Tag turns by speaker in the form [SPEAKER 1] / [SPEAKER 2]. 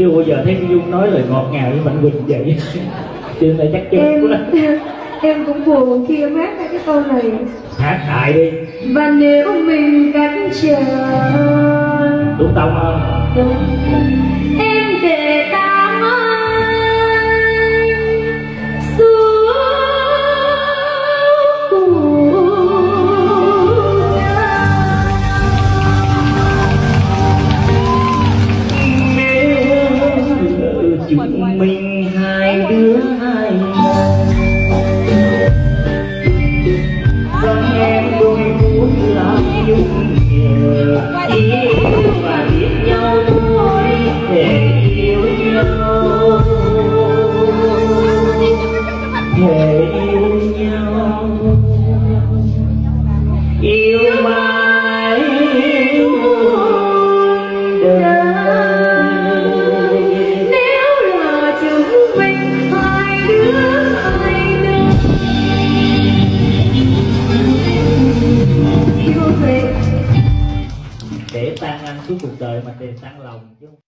[SPEAKER 1] chưa bao giờ thấy dung nói lời ngọt ngào với mạnh quỳnh vậy. Cho nên chắc chắn
[SPEAKER 2] em
[SPEAKER 1] quá.
[SPEAKER 2] Em cũng buồn khi em hát ra cái câu này.
[SPEAKER 1] Hát đại đi.
[SPEAKER 2] Và nếu mình cách chờ
[SPEAKER 1] đúng tông không
[SPEAKER 2] em
[SPEAKER 1] chúng mình hai đứa hai Vâng em đôi phút làm dung nhờ Yêu và biết nhau thôi để yêu nhau. Để yêu nhau. Yêu mãi. Đời. Để tan ăn suốt cuộc đời mà để tan lòng chứ không